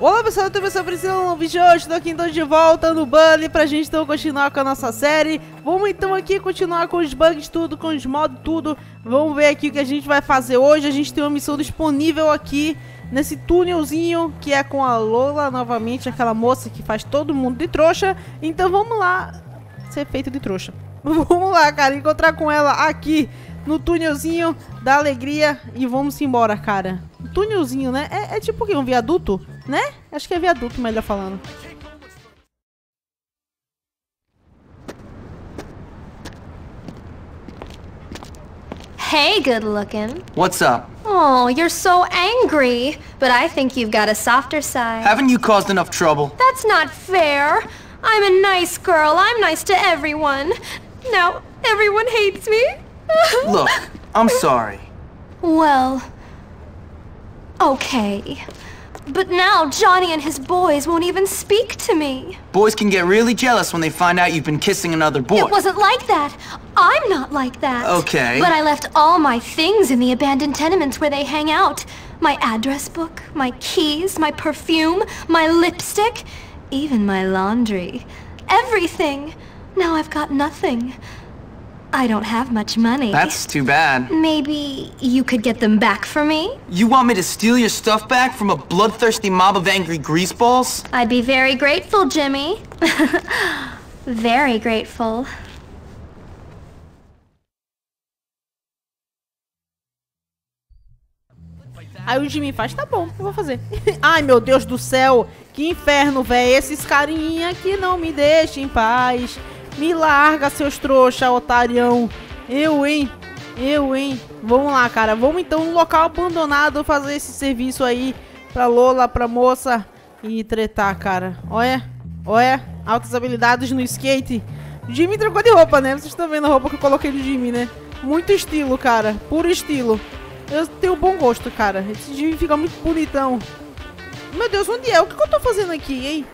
Olá pessoal, eu tô Priscila no vídeo hoje, estou aqui então de volta no Bunny pra gente então continuar com a nossa série. Vamos então aqui continuar com os bugs tudo, com os mods tudo. Vamos ver aqui o que a gente vai fazer hoje, a gente tem uma missão disponível aqui Nesse túnelzinho que é com a Lola novamente, aquela moça que faz todo mundo de trouxa. Então vamos lá ser feito de trouxa. Vamos lá cara, encontrar com ela aqui no túnelzinho da alegria e vamos embora cara túnelzinho, né? É, é tipo o quê? Um viaduto? Né? Acho que é viaduto, melhor falando. Hey, good looking. What's up? Oh, you're so angry. But I think you've got a softer side. Haven't you caused enough trouble? That's not fair. I'm a nice girl. I'm nice to everyone. Now, everyone hates me. Look, I'm sorry. Well, okay. But now Johnny and his boys won't even speak to me. Boys can get really jealous when they find out you've been kissing another boy. It wasn't like that. I'm not like that. Okay. But I left all my things in the abandoned tenements where they hang out. My address book, my keys, my perfume, my lipstick, even my laundry. Everything. Now I've got nothing. I don't have much money. That's too bad. Maybe you could get them back for me? You want me to steal your stuff back from a bloodthirsty mob of angry greaseballs? I'd be very grateful, Jimmy. very grateful. Aí o Jimmy faz, tá bom, eu vou fazer. Ai, meu Deus do céu, que inferno, velho. Esses carinha que não me deixam em paz. Me larga, seus trouxa, otarião. Eu, hein? Eu, hein? Vamos lá, cara. Vamos então no local abandonado fazer esse serviço aí pra Lola, pra moça e tretar, cara. Olha, olha. Altas habilidades no skate. Jimmy trocou de roupa, né? Vocês estão vendo a roupa que eu coloquei do Jimmy, né? Muito estilo, cara. Puro estilo. Eu tenho bom gosto, cara. Esse Jimmy fica muito bonitão. Meu Deus, onde é? O que eu tô fazendo aqui, hein?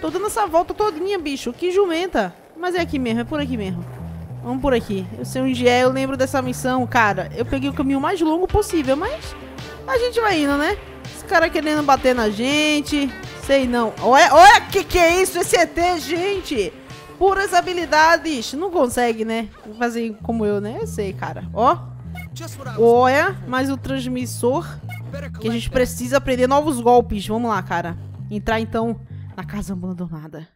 Tô dando essa volta todinha, bicho. Que jumenta. Mas é aqui mesmo, é por aqui mesmo. Vamos por aqui. Eu sei onde é, eu lembro dessa missão. Cara, eu peguei o caminho mais longo possível, mas a gente vai indo, né? Esse cara querendo bater na gente. Sei não. Olha, olha que que é isso, esse ET, gente. Puras habilidades. Não consegue, né? Fazer como eu, né? Eu sei, cara. Ó. Olha, mais o transmissor. Que a gente precisa aprender novos golpes. Vamos lá, cara. Entrar, então, na casa abandonada.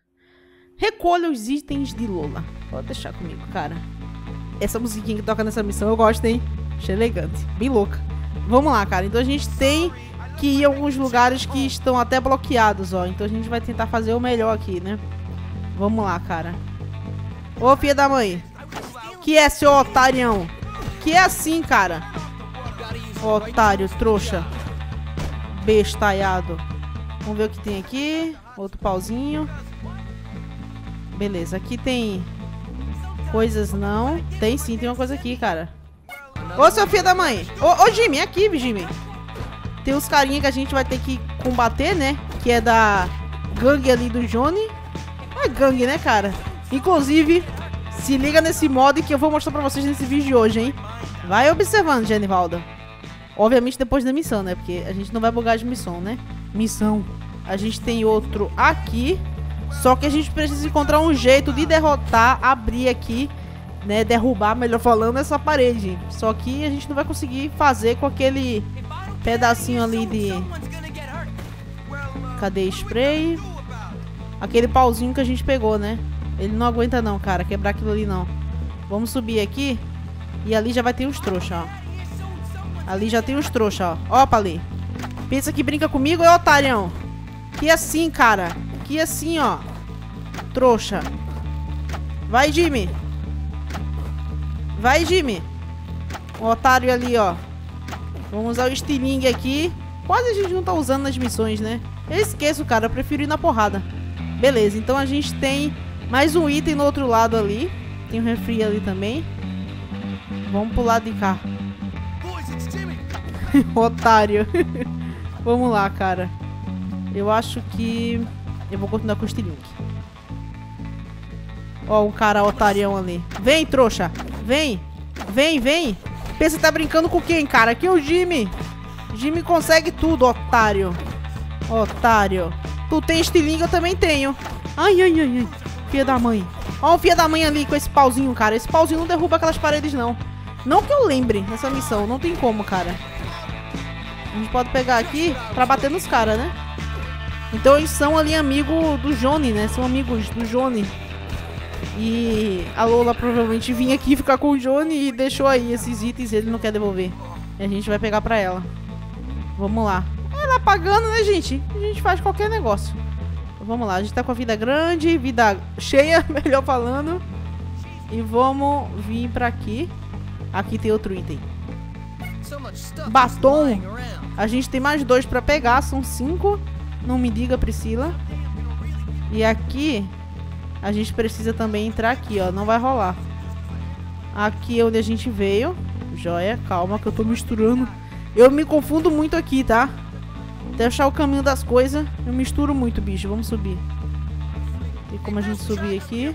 Recolha os itens de Lola. Pode deixar comigo, cara. Essa musiquinha que toca nessa missão eu gosto, hein? Achei elegante. Bem louca. Vamos lá, cara. Então a gente tem que ir a alguns lugares que estão até bloqueados, ó. Então a gente vai tentar fazer o melhor aqui, né? Vamos lá, cara. Ô, filha da mãe. Que é, seu otarião? Que é assim, cara? Otário, trouxa. Bestalhado. Vamos ver o que tem aqui. Outro pauzinho. Beleza, aqui tem coisas não. Tem sim, tem uma coisa aqui, cara. Ô, seu filho da mãe. Ô, ô Jimmy, aqui, Jimmy. Tem uns carinha que a gente vai ter que combater, né? Que é da gangue ali do Johnny. É gangue, né, cara? Inclusive, se liga nesse mod que eu vou mostrar pra vocês nesse vídeo de hoje, hein? Vai observando, Genivaldo. Obviamente depois da missão, né? Porque a gente não vai bugar de missão, né? Missão. A gente tem outro aqui. Só que a gente precisa encontrar um jeito de derrotar, abrir aqui, né, derrubar, melhor falando, essa parede. Só que a gente não vai conseguir fazer com aquele pedacinho ali de... Cadê spray? Aquele pauzinho que a gente pegou, né? Ele não aguenta não, cara, quebrar aquilo ali não. Vamos subir aqui. E ali já vai ter os trouxas, ó. Ali já tem os trouxas, ó. Opa ali. Pensa que brinca comigo, é otário. Que assim, cara. Aqui assim, ó. Trouxa. Vai, Jimmy. Vai, Jimmy. O otário ali, ó. Vamos usar o estilingue aqui. Quase a gente não tá usando nas missões, né? Eu esqueço, cara. Eu prefiro ir na porrada. Beleza, então a gente tem mais um item no outro lado ali. Tem um refri ali também. Vamos pro lado de cá. Otário. Vamos lá, cara. Eu acho que... Eu vou continuar com o estilingue. Ó, o cara otarião ali. Vem, trouxa. Vem. Vem, vem. Pensa que tá brincando com quem, cara? Aqui é o Jimmy. Jimmy consegue tudo, otário. Otário. Tu tem estilingue, eu também tenho. Ai, ai, ai, ai. Filha da mãe. Ó o filha da mãe ali com esse pauzinho, cara. Esse pauzinho não derruba aquelas paredes, não. Não que eu lembre nessa missão. Não tem como, cara. A gente pode pegar aqui pra bater nos caras, né? Então eles são ali amigos do Johnny, né? São amigos do Johnny. E a Lola provavelmente vinha aqui ficar com o Johnny e deixou aí esses itens e ele não quer devolver. E a gente vai pegar pra ela. Vamos lá. Ela pagando, né, gente? A gente faz qualquer negócio. Vamos lá, a gente tá com a vida grande, vida cheia, melhor falando. E vamos vir pra aqui. Aqui tem outro item. Batom. A gente tem mais dois pra pegar, são cinco. Não me diga, Priscila. E aqui, a gente precisa também entrar aqui, ó. Não vai rolar. Aqui é onde a gente veio. Joia, calma que eu tô misturando. Eu me confundo muito aqui, tá? Até achar o caminho das coisas, eu misturo muito, bicho. Vamos subir. Tem como a gente subir aqui.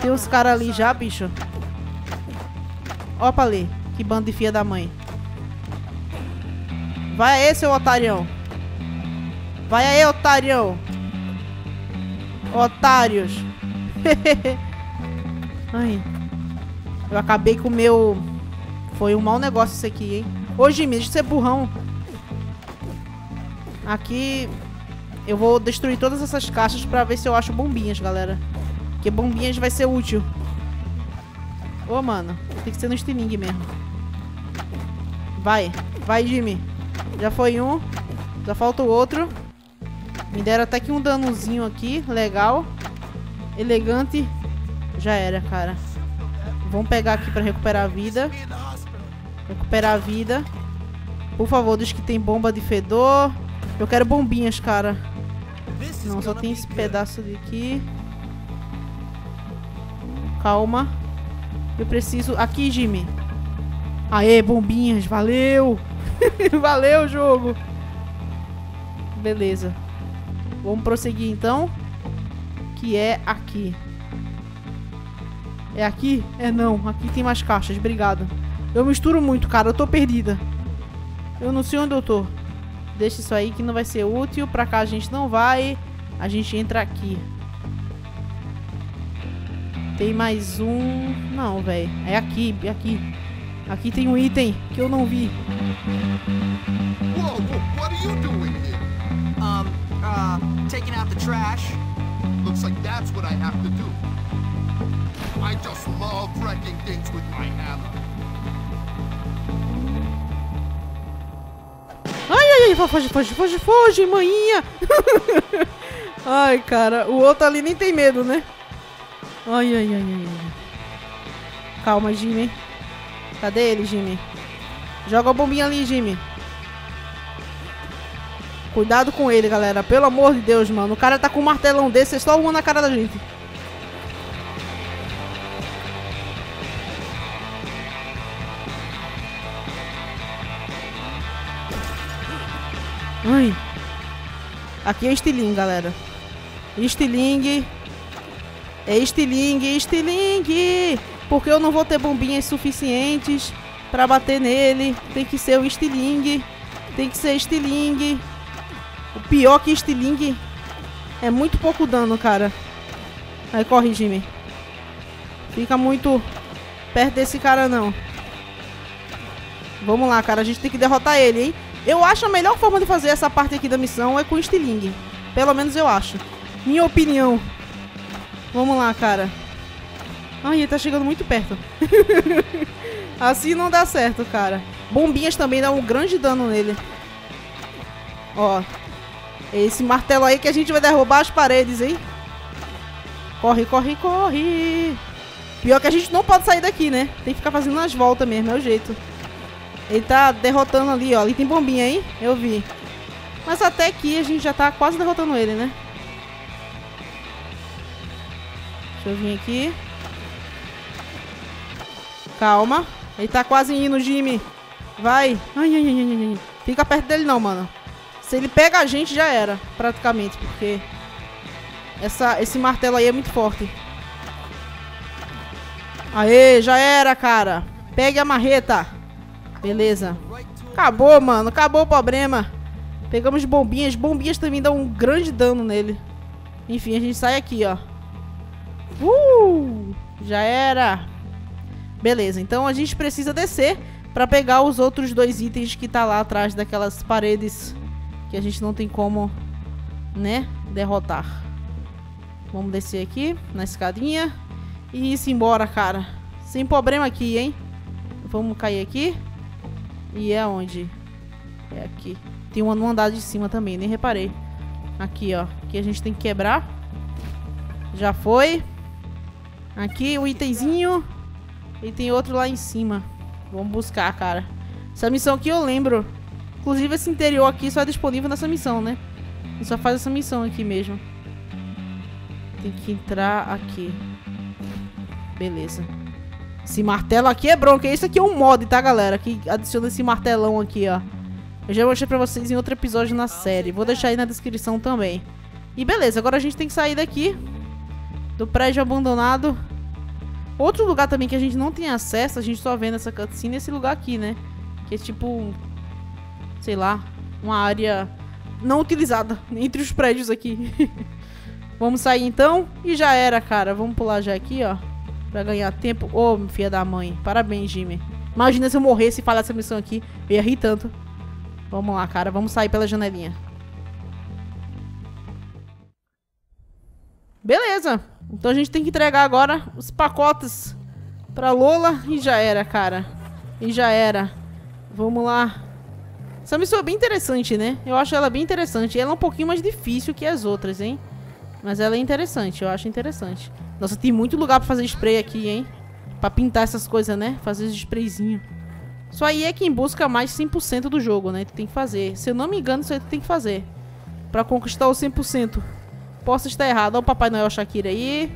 Tem uns caras ali já, bicho. Opa ali. Que bando de filha da mãe. Vai aí, seu otarião. Vai aí, otarião. Otários. Ai. Eu acabei com o meu... Foi um mau negócio isso aqui, hein? Ô, Jimmy, deixa de ser burrão. Aqui... Eu vou destruir todas essas caixas pra ver se eu acho bombinhas, galera. Porque bombinhas vai ser útil. Ô, mano. Tem que ser no estilingue mesmo. Vai. Vai, Jimmy. Já foi um. Já falta o outro. Me deram até que um danozinho aqui. Legal. Elegante. Já era, cara. Vamos pegar aqui pra recuperar a vida. Recuperar a vida. Por favor, diz que tem bomba de fedor. Eu quero bombinhas, cara. Não, só tem esse pedaço aqui. Calma. Eu preciso... Aqui, Jimmy. Aê, bombinhas. Valeu. Valeu, jogo. Beleza. Vamos prosseguir, então. Que é aqui. É aqui? É não. Aqui tem mais caixas. Obrigado. Eu misturo muito, cara. Eu tô perdida. Eu não sei onde eu tô. Deixa isso aí que não vai ser útil. Pra cá a gente não vai. A gente entra aqui. Tem mais um... Não, velho. É aqui, é aqui. Aqui tem um item que eu não vi. Whoa, what are you doing here? Uh, taking out the trash. Looks like that's what I have to do. I just love wrecking things with my hammer. Ai, ai, ai, foge, foge, foge, foge, maninha. ai, cara, o outro ali nem tem medo, né? Ai, ai, ai, ai. Calma, Jimmy. Cadê ele, Jimmy? Joga a bombinha ali, Jimmy. Cuidado com ele, galera. Pelo amor de Deus, mano. O cara tá com um martelão desse, é só uma na cara da gente. Ai. Aqui é estilingue, galera. Estilingue. É estilingue, estilingue. Porque eu não vou ter bombinhas suficientes pra bater nele. Tem que ser o estilingue. Tem que ser estilingue. O pior que estilingue é muito pouco dano, cara. Aí corre, Jimmy. Fica muito perto desse cara, não. Vamos lá, cara. A gente tem que derrotar ele, hein? Eu acho a melhor forma de fazer essa parte aqui da missão é com estilingue. Pelo menos eu acho. Minha opinião. Vamos lá, cara. Ai, ele tá chegando muito perto. assim não dá certo, cara. Bombinhas também dão um grande dano nele. Ó. Esse martelo aí que a gente vai derrubar as paredes, hein? Corre, corre, corre. Pior que a gente não pode sair daqui, né? Tem que ficar fazendo as voltas mesmo, é o jeito. Ele tá derrotando ali, ó. Ali tem bombinha, hein? Eu vi. Mas até aqui a gente já tá quase derrotando ele, né? Deixa eu vir aqui. Calma. Ele tá quase indo, Jimmy. Vai. Ai, ai, ai, ai, ai. Fica perto dele não, mano. Se ele pega a gente, já era. Praticamente, porque... Essa, esse martelo aí é muito forte. Aê, já era, cara. Pegue a marreta. Beleza. Acabou, mano. Acabou o problema. Pegamos bombinhas. Bombinhas também dão um grande dano nele. Enfim, a gente sai aqui, ó. Uh! Já era. Beleza, então a gente precisa descer pra pegar os outros dois itens que tá lá atrás daquelas paredes que a gente não tem como, né, derrotar. Vamos descer aqui na escadinha e ir embora, cara. Sem problema aqui, hein? Vamos cair aqui. E é onde? É aqui. Tem uma no andar de cima também, nem reparei. Aqui, ó. Que a gente tem que quebrar. Já foi. Aqui o itemzinho. E tem outro lá em cima. Vamos buscar, cara. Essa missão aqui eu lembro. Inclusive esse interior aqui só é disponível nessa missão, né? Gente só faz essa missão aqui mesmo. Tem que entrar aqui. Beleza. Esse martelo aqui é bronca. Esse aqui é um mod, tá, galera? Que adiciona esse martelão aqui, ó. Eu já mostrei pra vocês em outro episódio na série. Vou deixar aí na descrição também. E beleza, agora a gente tem que sair daqui. Do prédio abandonado. Outro lugar também que a gente não tem acesso, a gente só vê nessa cutscene, é esse lugar aqui, né? Que é tipo... Sei lá, uma área não utilizada entre os prédios aqui. Vamos sair então e já era, cara. Vamos pular já aqui, ó. Pra ganhar tempo. Ô, oh, filha da mãe. Parabéns, Jimmy. Imagina se eu morresse e falhasse essa missão aqui. Eu ia rir tanto. Vamos lá, cara. Vamos sair pela janelinha. Beleza. Então a gente tem que entregar agora os pacotes pra Lola e já era, cara. E já era. Vamos lá. Essa missão é bem interessante, né? Eu acho ela bem interessante. Ela é um pouquinho mais difícil que as outras, hein? Mas ela é interessante, eu acho interessante. Nossa, tem muito lugar pra fazer spray aqui, hein? Pra pintar essas coisas, né? Fazer sprayzinho. Isso aí é quem busca mais 100% do jogo, né? Tu tem que fazer. Se eu não me engano, isso aí tu tem que fazer. Pra conquistar o 100%. Posso estar errado. Olha o Papai Noel Shakira aí.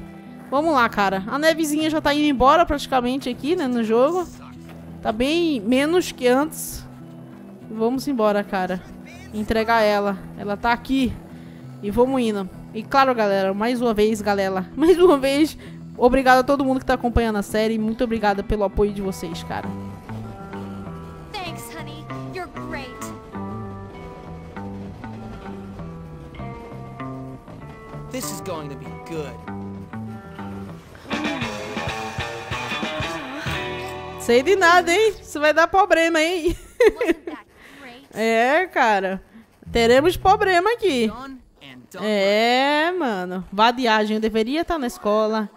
Vamos lá, cara. A nevezinha já tá indo embora praticamente aqui, né? No jogo. Tá bem menos que antes. Vamos embora, cara. Entregar ela. Ela tá aqui. E vamos indo. E claro, galera, mais uma vez, galera, mais uma vez, obrigado a todo mundo que tá acompanhando a série. Muito obrigada pelo apoio de vocês, cara. Thanks, honey. You're great. This is going to be good. Sei de nada, hein? Isso vai dar problema, hein? É, cara. Teremos problema aqui. É, mano. Vadiagem, eu deveria estar na escola.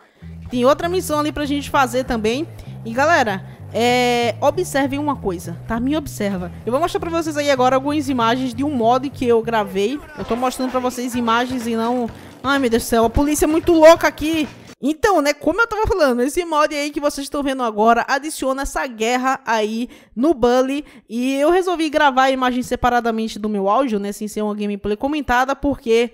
Tem outra missão ali pra gente fazer também. E galera, é, observem uma coisa, tá? Me observa. Eu vou mostrar pra vocês aí agora algumas imagens de um mod que eu gravei. Eu tô mostrando pra vocês imagens e não... Ai, meu Deus do céu, a polícia é muito louca aqui. Então, né, como eu tava falando, esse mod aí que vocês estão vendo agora adiciona essa guerra aí no Bully. E eu resolvi gravar a imagem separadamente do meu áudio, né, sem ser uma gameplay comentada, porque...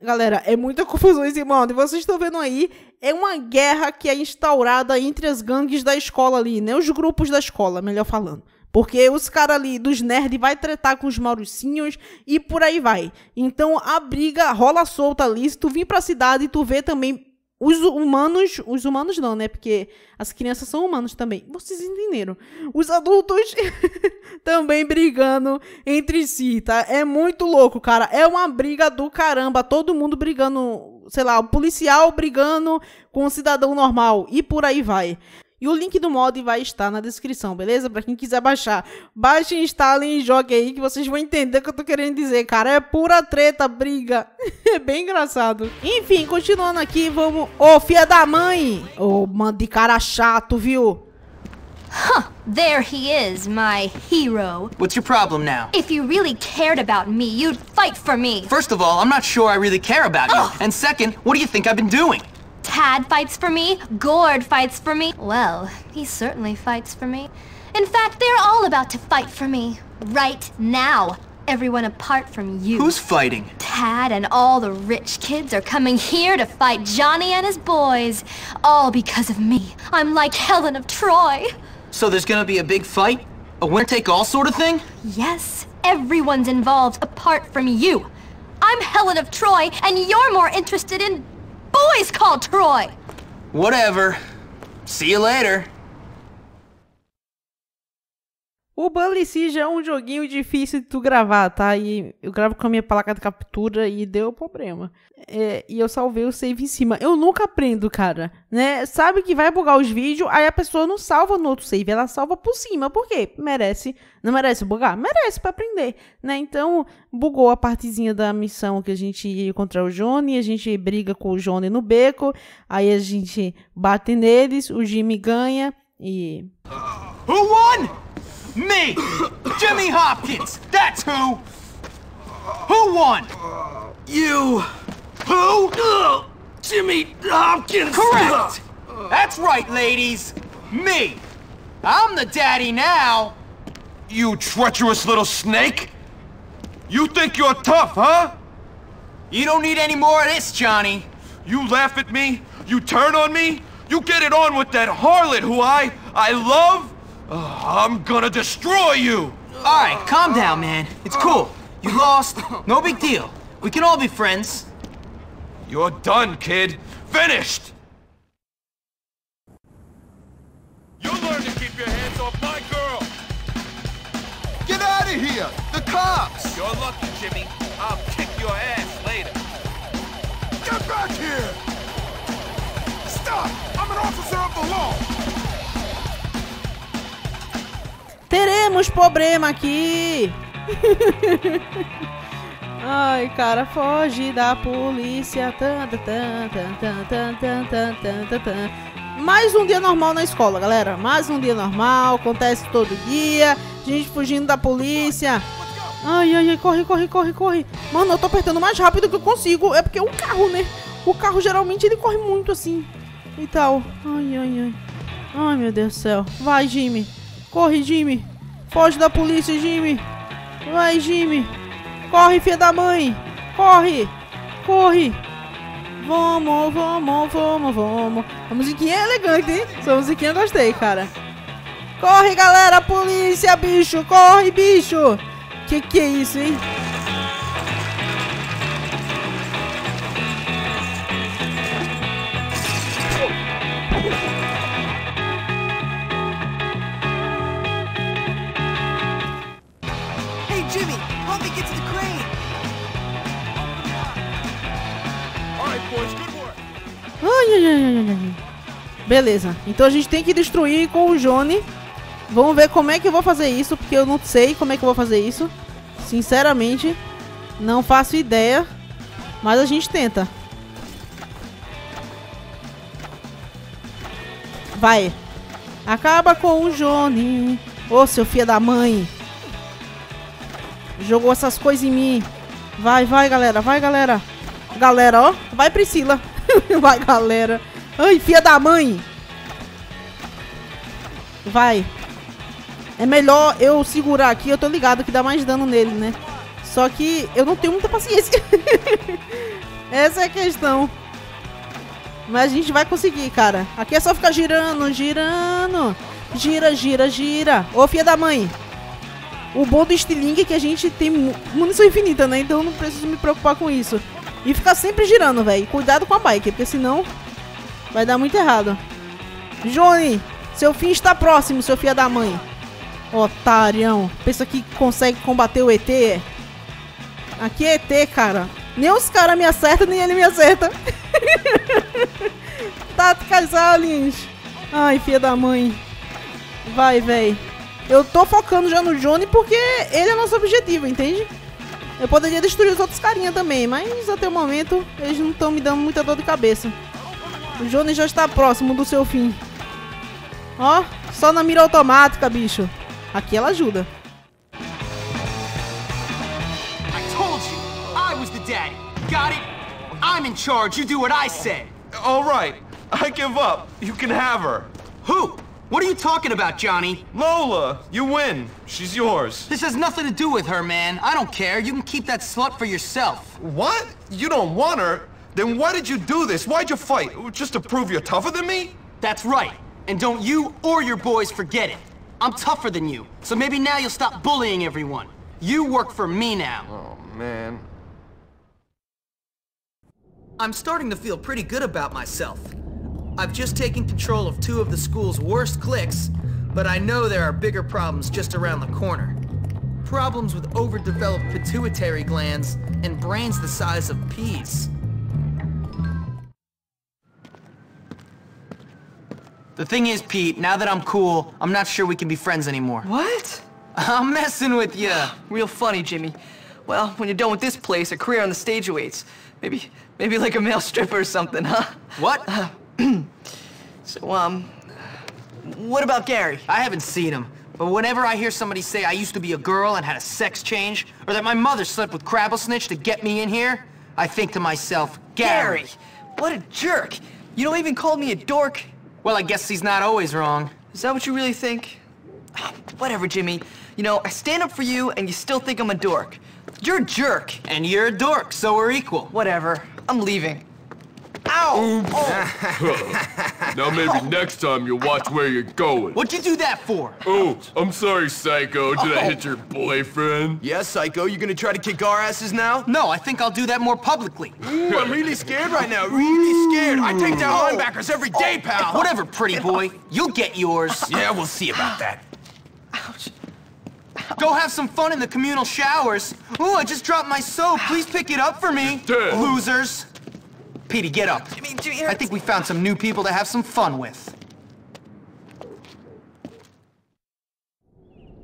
Galera, é muita confusão esse mod. Vocês estão vendo aí, é uma guerra que é instaurada entre as gangues da escola ali, né? Os grupos da escola, melhor falando. Porque os caras ali dos nerds vai tretar com os mauricinhos e por aí vai. Então a briga rola solta ali. Se tu vir pra cidade, tu vê também os humanos, os humanos não, né? Porque as crianças são humanos também. Vocês entenderam? Os adultos também brigando entre si, tá? É muito louco, cara. É uma briga do caramba. Todo mundo brigando, sei lá, o policial brigando com o cidadão normal e por aí vai. E o link do mod vai estar na descrição, beleza? Pra quem quiser baixar. Baixem, instalem e joguem aí que vocês vão entender o que eu tô querendo dizer, cara. É pura treta, briga. é bem engraçado. Enfim, continuando aqui, vamos... Ô, filha da mãe! Ô, mano de cara chato, viu? There he is, my hero. What's your problem now? If you really cared about me, you'd fight for me. First of all, I'm not sure I really care about you. And second, what do you think I've been doing? Tad fights for me. Gord fights for me. Well, he certainly fights for me. In fact, they're all about to fight for me. Right now. Everyone apart from you. Who's fighting? Tad and all the rich kids are coming here to fight Johnny and his boys. All because of me. I'm like Helen of Troy. So there's gonna be a big fight? A winner-take-all sort of thing? Yes, everyone's involved apart from you. I'm Helen of Troy, and you're more interested in boys called Troy. Whatever. See you later. O Bully Siege é um joguinho difícil de tu gravar, tá? E eu gravo com a minha placa de captura e deu problema. É, e eu salvei o save em cima. Eu nunca aprendo, cara, né? Sabe que vai bugar os vídeos, aí a pessoa não salva no outro save, ela salva por cima. Por quê? Merece. Não merece bugar? Merece pra aprender, né? Então, bugou a partezinha da missão que a gente ia encontrar o Johnny, a gente briga com o Johnny no beco, aí a gente bate neles, o Jimmy ganha e... Who won? Me! Jimmy Hopkins! That's who! Who won? You. Who? Jimmy Hopkins. Correct! That's right, ladies! Me! I'm the daddy now! You treacherous little snake. You think you're tough, huh? You don't need any more of this, Johnny. You laugh at me? You turn on me? You get it on with that harlot who I... I love? Ugh, I'm gonna destroy you! Alright, calm down, man. It's cool. You lost. No big deal. We can all be friends. You're done, kid. Finished! You learn to keep your hands off my girl! Get out of here! The cops! You're lucky, Jimmy. I'll kick your ass later. Get back here! Stop! I'm an officer of the law! Teremos problema aqui. Ai, cara, foge da polícia. Mais um dia normal na escola, galera. Mais um dia normal, acontece todo dia. Gente fugindo da polícia. Ai, ai, ai, corre, corre, corre, corre. Mano, eu tô apertando mais rápido que eu consigo. É porque o carro, né? O carro geralmente ele corre muito assim. E tal. Ai, ai, ai. Ai, meu Deus do céu. Vai, Jimmy. Corre, Jimmy. Foge da polícia, Jimmy. Vai, Jimmy. Corre, filha da mãe. Corre. Corre. Vamos, vamos, vamos, vamos. A musiquinha é elegante, hein? Essa musiquinha eu gostei, cara. Corre, galera. Polícia, bicho. Corre, bicho. Que que é isso, hein? Beleza. Então a gente tem que destruir com o Johnny. Vamos ver como é que eu vou fazer isso, porque eu não sei como é que eu vou fazer isso. Sinceramente, não faço ideia. Mas a gente tenta. Vai. Acaba com o Johnny. Ô, seu filho da mãe. Jogou essas coisas em mim. Vai, vai, galera. Vai, galera. Galera, ó. Vai, Priscila. vai, galera. Ai, filha da mãe. Vai. É melhor eu segurar aqui. Eu tô ligado que dá mais dano nele, né? Só que eu não tenho muita paciência. Essa é a questão. Mas a gente vai conseguir, cara. Aqui é só ficar girando, girando. Gira, gira, gira. Ô, filha da mãe. O bom do estilingue é que a gente tem mu- munição infinita, né? Então eu não preciso me preocupar com isso. E ficar sempre girando, velho. Cuidado com a bike, porque senão vai dar muito errado. Johnny, seu fim está próximo, seu filho da mãe. Otarião. Pensa que consegue combater o ET? é? Aqui é ET, cara. Nem os caras me acertam, nem ele me acerta. Táticas aliens. Ai, filha da mãe. Vai, véi. Eu tô focando já no Johnny porque ele é nosso objetivo, entende? Eu poderia destruir os outros carinha também, mas até o momento eles não estão me dando muita dor de cabeça. O Johnny já está próximo do seu fim. Ó, só na mira automática, bicho. Aqui ela ajuda. I told you! I was the daddy! Got it? I'm in charge, you do what I say! Alright, I give up. You can have her. Who? What are you talking about, Johnny? Lola, you win. She's yours. This has nothing to do with her, man. I don't care. You can keep that slut for yourself. What? You don't want her? Then why did you do this? Why'd you fight? Just to prove you're tougher than me? That's right. And don't you or your boys forget it. I'm tougher than you, so maybe now you'll stop bullying everyone. You work for me now. Oh, man. I'm starting to feel pretty good about myself. I've just taken control of two of the school's worst cliques, but I know there are bigger problems just around the corner. Problems with overdeveloped pituitary glands and brains the size of peas. The thing is, Pete, now that I'm cool, I'm not sure we can be friends anymore. What? I'm messing with you. Real funny, Jimmy. Well, when you're done with this place, a career on the stage awaits. Maybe, maybe like a male stripper or something, huh? What? Uh, So, um, what about Gary? I haven't seen him. But whenever I hear somebody say I used to be a girl and had a sex change, or that my mother slept with Crabblesnitch to get me in here, I think to myself, Gary. What a jerk! You don't even call me a dork. Well, I guess he's not always wrong. Is that what you really think? Whatever, Jimmy. You know, I stand up for you and you still think I'm a dork. You're a jerk. And you're a dork, so we're equal. Whatever. I'm leaving. Ow! Now maybe next time you'll watch where you're going. What'd you do that for? Oh, I'm sorry, Psycho. Did I oh. hit your boyfriend? Yeah, Psycho, you gonna try to kick our asses now? No, I think I'll do that more publicly. Ooh, I'm really scared right now, really scared. I take down linebackers every day, pal. Whatever, pretty boy. You'll get yours. Yeah, we'll see about that. Ouch. Go have some fun in the communal showers. Ooh, I just dropped my soap. Please pick it up for me. Dad. Losers. Petey, get up. Jimmy, Jimmy, I think we found some new people to have some fun with.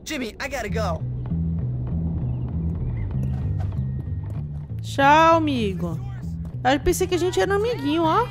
Jimmy, I gotta go. Tchau, amigo. Eu pensei que a gente era amiguinho, ó.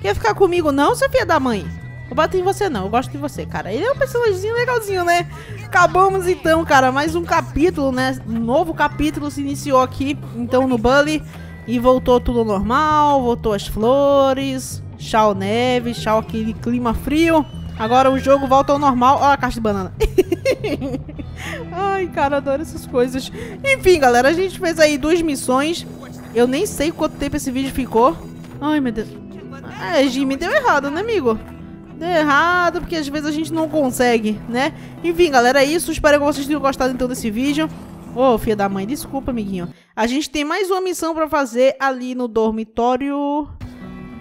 Quer ficar comigo não, seu filho da mãe? Eu bato em você não, eu gosto de você, cara. Ele é um personagemzinho legalzinho, né? Acabamos então, cara, mais um capítulo, né? Um novo capítulo se iniciou aqui, então, no Bully. E voltou tudo normal, voltou as flores, tchau neve, tchau aquele clima frio. Agora o jogo volta ao normal. Olha a caixa de banana. Ai, cara, adoro essas coisas. Enfim, galera, a gente fez aí duas missões. Eu nem sei quanto tempo esse vídeo ficou. Ai, meu Deus. É, Jimmy, deu errado, né, amigo? Deu errado, porque às vezes a gente não consegue, né? Enfim, galera, é isso. Espero que vocês tenham gostado então desse vídeo. Ô, filha da mãe, desculpa, amiguinho. A gente tem mais uma missão pra fazer ali no dormitório...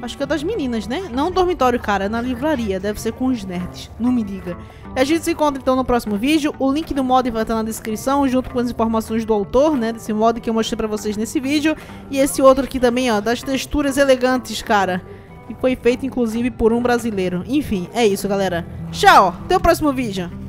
Acho que é das meninas, né? Não dormitório, cara, é na livraria. Deve ser com os nerds. Não me diga. A gente se encontra então no próximo vídeo. O link do mod vai estar na descrição, junto com as informações do autor, né? Desse mod que eu mostrei pra vocês nesse vídeo. E esse outro aqui também, ó, das texturas elegantes, cara. E foi feito, inclusive, por um brasileiro. Enfim, é isso, galera. Tchau, até o próximo vídeo.